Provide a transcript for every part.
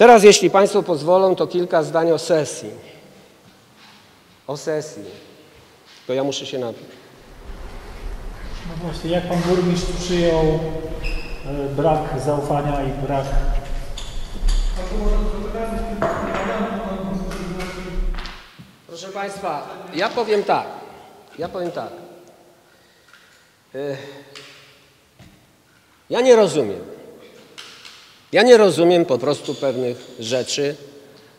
Teraz, jeśli Państwo pozwolą, to kilka zdań o sesji. O sesji. To ja muszę się napić. No właśnie, jak pan burmistrz przyjął e, brak zaufania i brak Proszę Państwa, ja powiem tak. Ja powiem tak. Y, Ja nie rozumiem. Ja nie rozumiem po prostu pewnych rzeczy.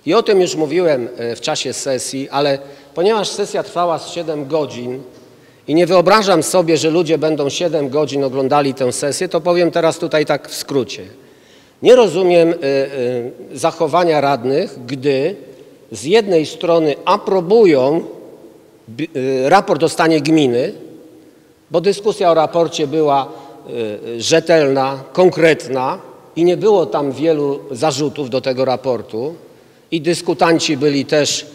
I o tym już mówiłem e, w czasie sesji, ale ponieważ sesja trwała z 7 godzin i nie wyobrażam sobie, że ludzie będą 7 godzin oglądali tę sesję, to powiem teraz tutaj tak w skrócie. Nie rozumiem e, e, zachowania radnych, gdy z jednej strony aprobują raport o stanie gminy, bo dyskusja o raporcie była rzetelna, konkretna i nie było tam wielu zarzutów do tego raportu i dyskutanci byli też,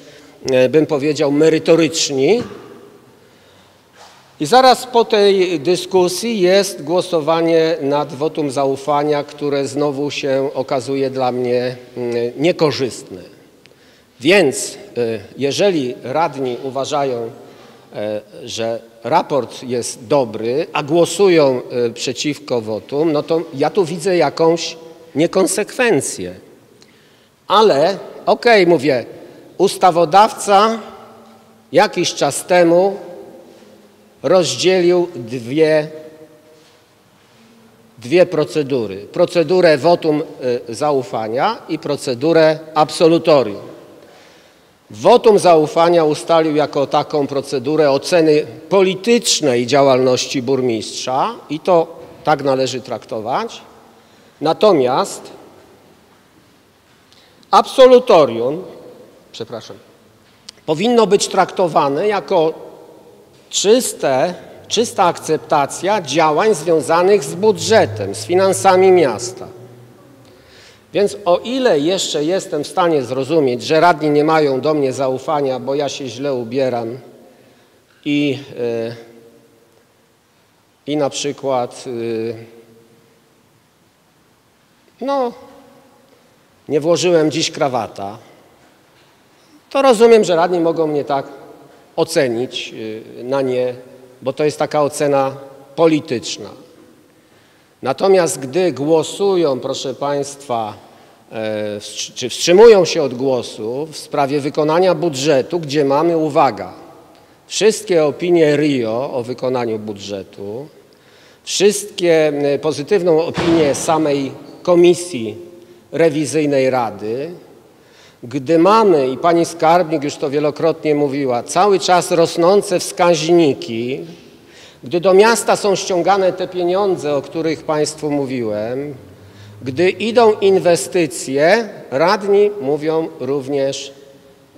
e, bym powiedział, merytoryczni. I zaraz po tej dyskusji jest głosowanie nad wotum zaufania, które znowu się okazuje dla mnie mm, niekorzystne. Więc e, jeżeli radni uważają, że raport jest dobry, a głosują e, przeciwko wotum, no to ja tu widzę jakąś niekonsekwencję. Ale okej, mówię, ustawodawca jakiś czas temu rozdzielił dwie, dwie procedury. Procedurę wotum y, zaufania i procedurę absolutorium. Wotum zaufania ustalił jako taką procedurę oceny politycznej działalności burmistrza i to tak należy traktować. Natomiast absolutorium, przepraszam, powinno być traktowane jako czyste, czysta akceptacja działań związanych z budżetem, z finansami miasta. Więc o ile jeszcze jestem w stanie zrozumieć, że radni nie mają do mnie zaufania, bo ja się źle ubieram i, e, i na przykład e, no, nie włożyłem dziś krawata, to rozumiem, że radni mogą mnie tak ocenić y, na nie, bo to jest taka ocena polityczna. Natomiast gdy głosują, proszę Państwa, czy wstrzymują się od głosu w sprawie wykonania budżetu, gdzie mamy, uwaga, wszystkie opinie RIO o wykonaniu budżetu, wszystkie e, pozytywną opinię samej Komisji Rewizyjnej Rady, gdy mamy, i pani skarbnik już to wielokrotnie mówiła, cały czas rosnące wskaźniki, gdy do miasta są ściągane te pieniądze, o których Państwu mówiłem, gdy idą inwestycje, radni mówią również,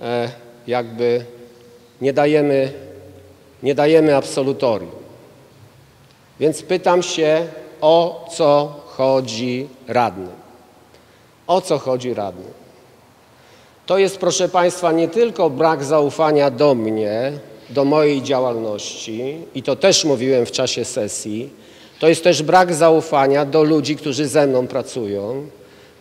e, jakby nie dajemy, nie dajemy absolutorium. Więc pytam się, o co chodzi radnym? O co chodzi radnym? To jest, proszę Państwa, nie tylko brak zaufania do mnie, do mojej działalności, i to też mówiłem w czasie sesji, to jest też brak zaufania do ludzi, którzy ze mną pracują,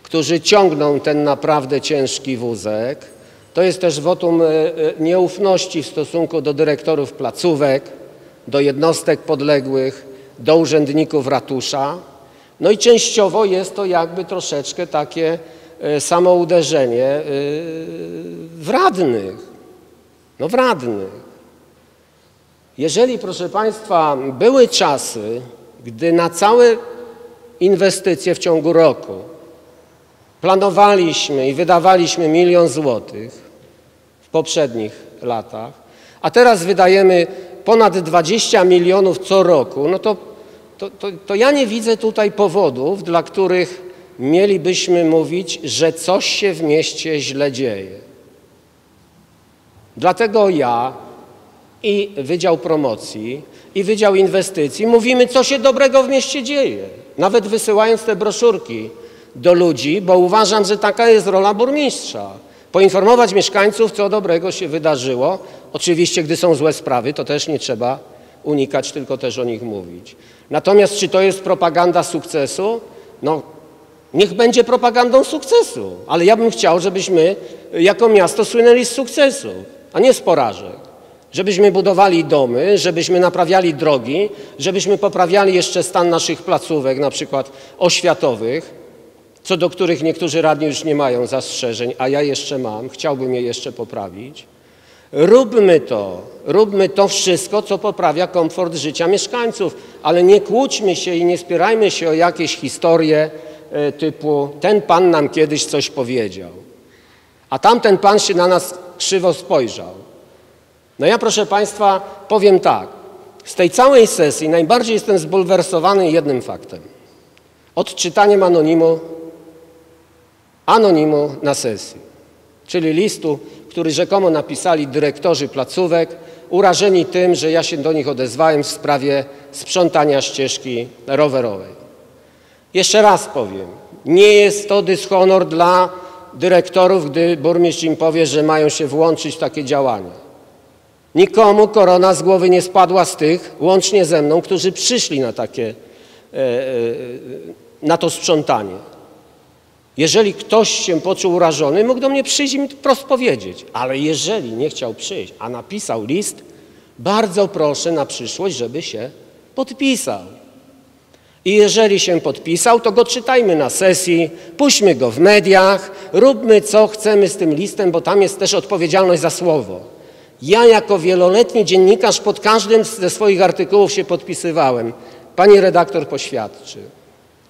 którzy ciągną ten naprawdę ciężki wózek. To jest też wotum e, e, nieufności w stosunku do dyrektorów placówek, do jednostek podległych, do urzędników ratusza. No i częściowo jest to jakby troszeczkę takie e, samouderzenie e, w radnych. No w radnych. Jeżeli, proszę Państwa, były czasy, gdy na całe inwestycje w ciągu roku planowaliśmy i wydawaliśmy milion złotych w poprzednich latach, a teraz wydajemy ponad 20 milionów co roku, no to, to, to, to ja nie widzę tutaj powodów, dla których mielibyśmy mówić, że coś się w mieście źle dzieje. Dlatego ja i Wydział Promocji i Wydział Inwestycji mówimy, co się dobrego w mieście dzieje. Nawet wysyłając te broszurki do ludzi, bo uważam, że taka jest rola burmistrza. Poinformować mieszkańców, co dobrego się wydarzyło. Oczywiście, gdy są złe sprawy, to też nie trzeba unikać, tylko też o nich mówić. Natomiast czy to jest propaganda sukcesu? No, Niech będzie propagandą sukcesu, ale ja bym chciał, żebyśmy jako miasto słynęli z sukcesu, a nie z porażek. Żebyśmy budowali domy, żebyśmy naprawiali drogi, żebyśmy poprawiali jeszcze stan naszych placówek, na przykład oświatowych, co do których niektórzy radni już nie mają zastrzeżeń, a ja jeszcze mam, chciałbym je jeszcze poprawić. Róbmy to, róbmy to wszystko, co poprawia komfort życia mieszkańców, ale nie kłóćmy się i nie spierajmy się o jakieś historie e, typu ten pan nam kiedyś coś powiedział, a tamten pan się na nas krzywo spojrzał. No ja proszę Państwa powiem tak, z tej całej sesji najbardziej jestem zbulwersowany jednym faktem. Odczytaniem anonimu, anonimu na sesji, czyli listu który rzekomo napisali dyrektorzy placówek, urażeni tym, że ja się do nich odezwałem w sprawie sprzątania ścieżki rowerowej. Jeszcze raz powiem, nie jest to dyshonor dla dyrektorów, gdy burmistrz im powie, że mają się włączyć w takie działania. Nikomu korona z głowy nie spadła z tych, łącznie ze mną, którzy przyszli na takie, e, e, na to sprzątanie. Jeżeli ktoś się poczuł urażony, mógł do mnie przyjść i mi wprost powiedzieć. Ale jeżeli nie chciał przyjść, a napisał list, bardzo proszę na przyszłość, żeby się podpisał. I jeżeli się podpisał, to go czytajmy na sesji, puśćmy go w mediach, róbmy co chcemy z tym listem, bo tam jest też odpowiedzialność za słowo. Ja jako wieloletni dziennikarz pod każdym ze swoich artykułów się podpisywałem. Pani redaktor poświadczy.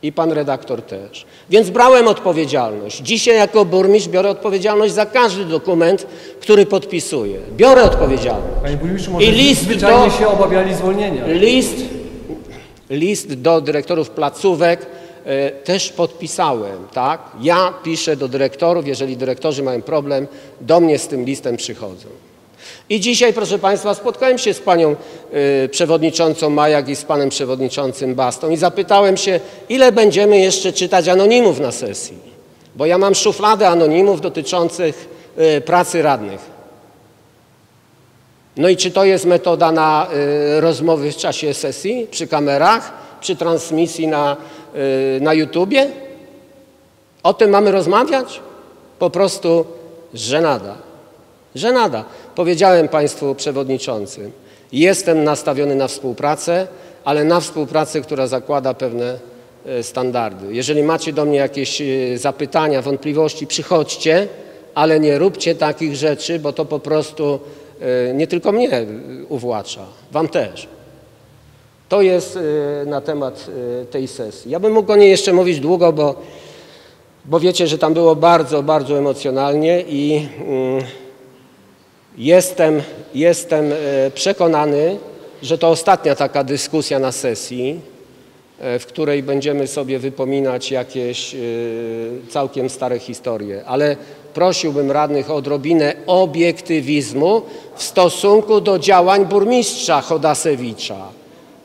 I pan redaktor też. Więc brałem odpowiedzialność. Dzisiaj jako burmistrz biorę odpowiedzialność za każdy dokument, który podpisuję. Biorę odpowiedzialność. Panie burmistrzu, może I list do- się obawiali zwolnienia. List, list do dyrektorów placówek e, też podpisałem, tak? Ja piszę do dyrektorów, jeżeli dyrektorzy mają problem, do mnie z tym listem przychodzą. I dzisiaj, proszę Państwa, spotkałem się z panią y, przewodniczącą Majak i z panem przewodniczącym Bastą i zapytałem się, ile będziemy jeszcze czytać anonimów na sesji. Bo ja mam szufladę anonimów dotyczących y, pracy radnych. No i czy to jest metoda na y, rozmowy w czasie sesji, przy kamerach, przy transmisji na, y, na YouTubie? O tym mamy rozmawiać? Po prostu żenada. Żenada. Powiedziałem Państwu przewodniczącym, jestem nastawiony na współpracę, ale na współpracę, która zakłada pewne e, standardy. Jeżeli macie do mnie jakieś e, zapytania, wątpliwości, przychodźcie, ale nie róbcie takich rzeczy, bo to po prostu e, nie tylko mnie uwłacza, Wam też. To jest na temat tej sesji. Ja bym mógł o niej jeszcze mówić długo, bo, bo wiecie, że tam było bardzo, bardzo emocjonalnie i mm, jestem, jestem e, przekonany, że to ostatnia taka dyskusja na sesji, e, w której będziemy sobie wypominać jakieś e, całkiem stare historie. Ale prosiłbym radnych o odrobinę obiektywizmu w stosunku do działań burmistrza Chodasewicza.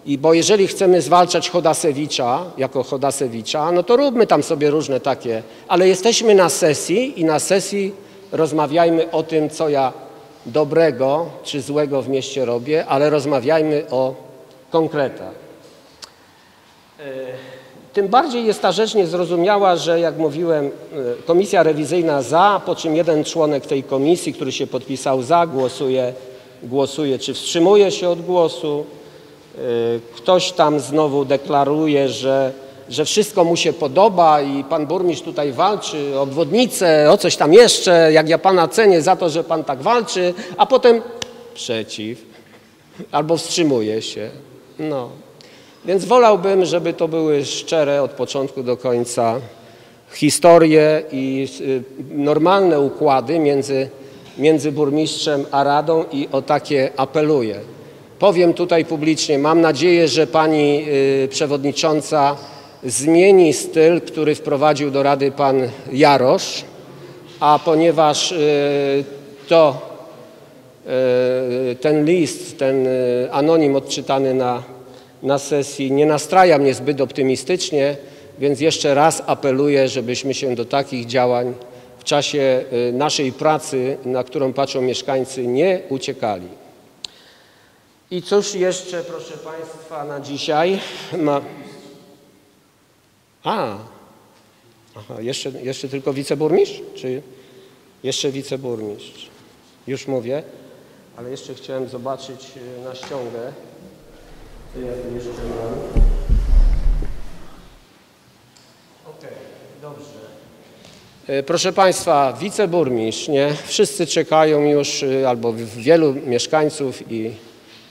I bo jeżeli chcemy zwalczać Chodasewicza jako Chodasewicza, no to róbmy tam sobie różne takie, ale jesteśmy na sesji i na sesji rozmawiajmy o tym, co ja dobrego czy złego w mieście robię, ale rozmawiajmy o konkretach. E, Tym bardziej jest ta rzecz niezrozumiała, że jak mówiłem, e, komisja rewizyjna za, po czym jeden członek tej komisji, który się podpisał za, głosuje, głosuje czy wstrzymuje się od głosu. E, Ktoś tam znowu deklaruje, że, że wszystko mu się podoba i pan burmistrz tutaj walczy o obwodnicę, o coś tam jeszcze, jak ja pana cenię za to, że pan tak walczy, a potem przeciw albo wstrzymuje się. No. Więc wolałbym, żeby to były szczere od początku do końca historie i y, normalne układy między, między burmistrzem a radą i o takie apeluję. Powiem tutaj publicznie, mam nadzieję, że pani y, przewodnicząca zmieni styl, który wprowadził do rady pan Jarosz, a ponieważ y, to y, ten list, ten y, anonim odczytany na, na sesji nie nastraja mnie zbyt optymistycznie, więc jeszcze raz apeluję, żebyśmy się do takich działań w czasie naszej pracy, na którą patrzą mieszkańcy, nie uciekali. I cóż jeszcze, proszę Państwa, na dzisiaj ma... A, Aha, jeszcze, jeszcze tylko wiceburmistrz? Czy jeszcze wiceburmistrz? Już mówię, ale jeszcze chciałem zobaczyć e, na ściągę. Co ja tu jeszcze mam? E, Proszę Państwa, wiceburmistrz, nie? Wszyscy czekają już, y, albo wielu mieszkańców i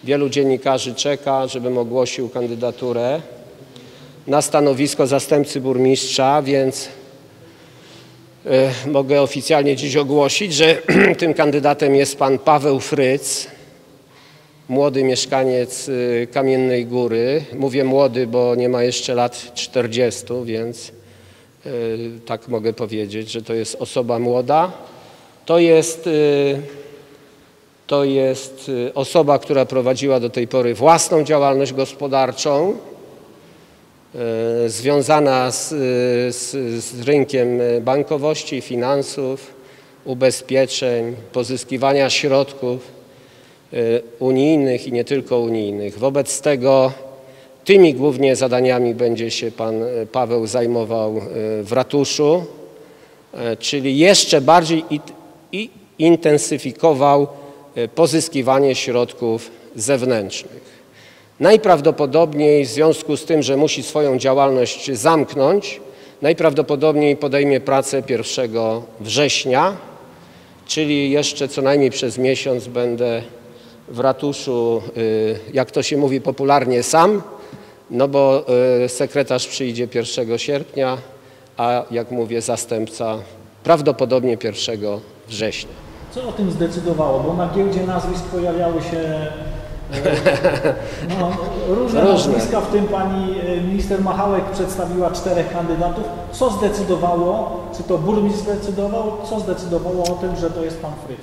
wielu dziennikarzy czeka, żebym ogłosił kandydaturę na stanowisko zastępcy burmistrza, więc e, mogę oficjalnie dziś ogłosić, że tym kandydatem jest pan Paweł Fryc, młody mieszkaniec y, Kamiennej Góry. Mówię młody, bo nie ma jeszcze lat 40, więc y, tak mogę powiedzieć, że to jest osoba młoda. To jest, to jest osoba, która prowadziła do tej pory własną działalność gospodarczą, związana z, z, z rynkiem bankowości, finansów, ubezpieczeń, pozyskiwania środków unijnych i nie tylko unijnych. Wobec tego tymi głównie zadaniami będzie się pan Paweł zajmował w ratuszu, czyli jeszcze bardziej intensyfikował pozyskiwanie środków zewnętrznych. Najprawdopodobniej w związku z tym, że musi swoją działalność zamknąć, najprawdopodobniej podejmie pracę 1 września, czyli jeszcze co najmniej przez miesiąc będę w ratuszu, y, jak to się mówi popularnie, sam, no bo y, sekretarz przyjdzie 1 sierpnia, a jak mówię, zastępca prawdopodobnie 1 września. Co o tym zdecydowało? Bo na giełdzie nazwisk pojawiały się no, różne, Różne. nazwiska, w tym pani e, minister Machałek przedstawiła czterech kandydatów. Co zdecydowało, czy to burmistrz zdecydował, co zdecydowało o tym, że to jest pan Fryc?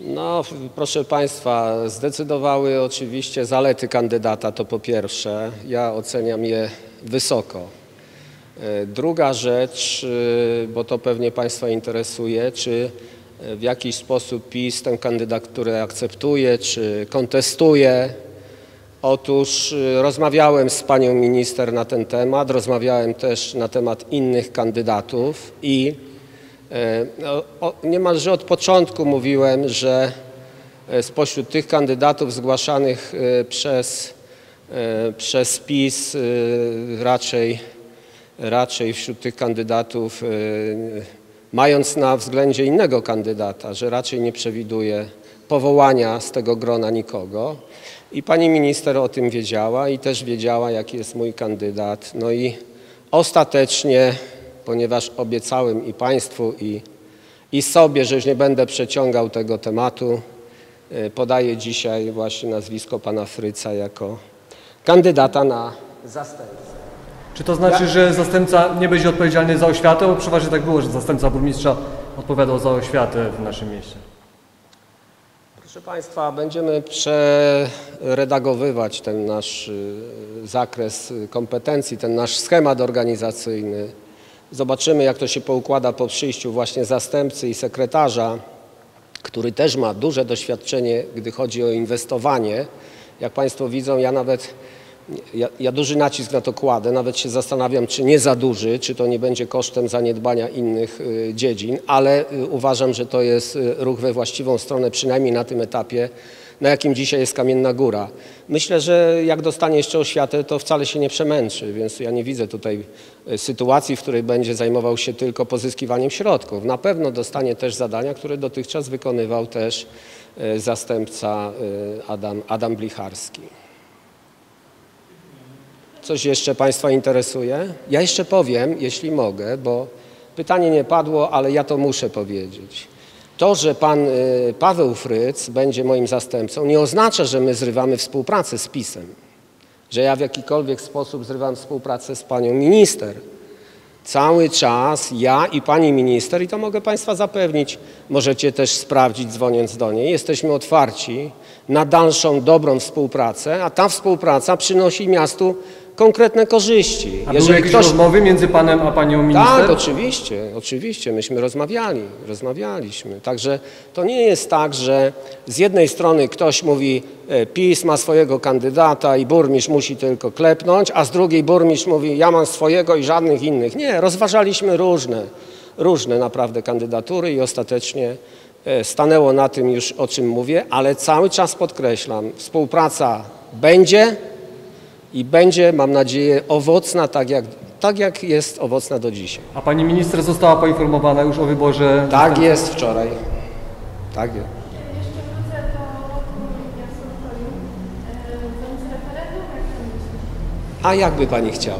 No, proszę Państwa, zdecydowały oczywiście zalety kandydata, to po pierwsze. Ja oceniam je wysoko. E, Druga rzecz, y, bo to pewnie Państwa interesuje, czy e, w jakiś sposób PiS tę kandydaturę akceptuje, czy kontestuje. Otóż y, rozmawiałem z panią minister na ten temat, rozmawiałem też na temat innych kandydatów i e, no, niemalże od początku mówiłem, że e, spośród tych kandydatów zgłaszanych przez, przez PiS raczej, raczej wśród tych kandydatów, mając na względzie innego kandydata, że raczej nie przewiduje powołania z tego grona nikogo. I pani minister o tym wiedziała i też wiedziała, jaki jest mój kandydat. No i ostatecznie, ponieważ obiecałem i państwu, i, i sobie, że już nie będę przeciągał tego tematu, e, podaję dzisiaj właśnie nazwisko pana Fryca jako kandydata na zastępcę. Czy to znaczy, że zastępca nie będzie odpowiedzialny za oświatę? Bo przeważnie tak było, że zastępca burmistrza odpowiadał za oświatę w naszym mieście. Proszę Państwa, będziemy przeredagowywać ten nasz y, zakres kompetencji, ten nasz schemat organizacyjny. Zobaczymy, jak to się poukłada po przyjściu właśnie zastępcy i sekretarza, który też ma duże doświadczenie, gdy chodzi o inwestowanie. Jak Państwo widzą, ja nawet ja, ja duży nacisk na to kładę, nawet się zastanawiam, czy nie za duży, czy to nie będzie kosztem zaniedbania innych y, dziedzin, ale y, uważam, że to jest y, ruch we właściwą stronę, przynajmniej na tym etapie, na jakim dzisiaj jest Kamienna Góra. Myślę, że jak dostanie jeszcze oświatę, to wcale się nie przemęczy, więc ja nie widzę tutaj sytuacji, w której będzie zajmował się tylko pozyskiwaniem środków. Na pewno dostanie też zadania, które dotychczas wykonywał też zastępca Adam, Adam Blicharski. Coś jeszcze Państwa interesuje? Ja jeszcze powiem, jeśli mogę, bo pytanie nie padło, ale ja to muszę powiedzieć. To, że pan y, Paweł Fryc będzie moim zastępcą, nie oznacza, że my zrywamy współpracę z PiSem, że ja w jakikolwiek sposób zrywam współpracę z panią minister. Cały czas ja i pani minister, i to mogę Państwa zapewnić, możecie też sprawdzić dzwoniąc do niej, jesteśmy otwarci na dalszą dobrą współpracę, a ta współpraca przynosi miastu konkretne korzyści. A były jakieś rozmowy między panem a panią minister? Tak, oczywiście, oczywiście. Myśmy rozmawiali, rozmawialiśmy. Także to nie jest tak, że z jednej strony ktoś mówi, e, PiS ma swojego kandydata i burmistrz musi tylko klepnąć, a z drugiej burmistrz mówi, ja mam swojego i żadnych innych. Nie, rozważaliśmy różne, różne naprawdę kandydatury i ostatecznie e, stanęło na tym już, o czym mówię, ale cały czas podkreślam, współpraca będzie, i będzie, mam nadzieję, owocna, tak jak, tak jak jest owocna do dzisiaj. A pani minister została poinformowana już o wyborze? Tak jest wczoraj. Tak jest. Myślisz? A jakby pani chciała?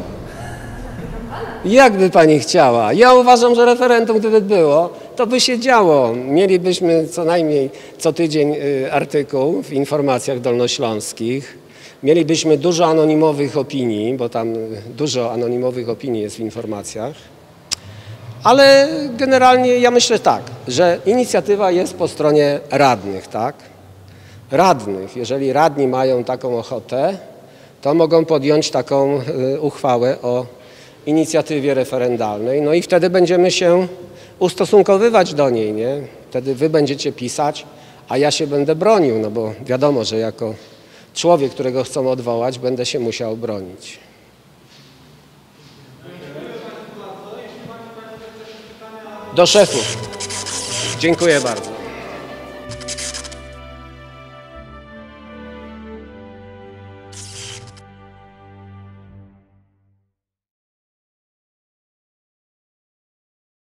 Jakby pani chciała? Ja uważam, że referendum gdyby było, to by się działo. Mielibyśmy co najmniej co tydzień y, artykuł w informacjach dolnośląskich. Mielibyśmy dużo anonimowych opinii, bo tam dużo anonimowych opinii jest w informacjach. Ale generalnie ja myślę tak, że inicjatywa jest po stronie radnych, tak? Radnych. Jeżeli radni mają taką ochotę, to mogą podjąć taką y, uchwałę o inicjatywie referendalnej. No i wtedy będziemy się ustosunkowywać do niej, nie? Wtedy wy będziecie pisać, a ja się będę bronił, no bo wiadomo, że jako człowiek, którego chcą odwołać, będę się musiał bronić. Do szefów. Dziękuję bardzo.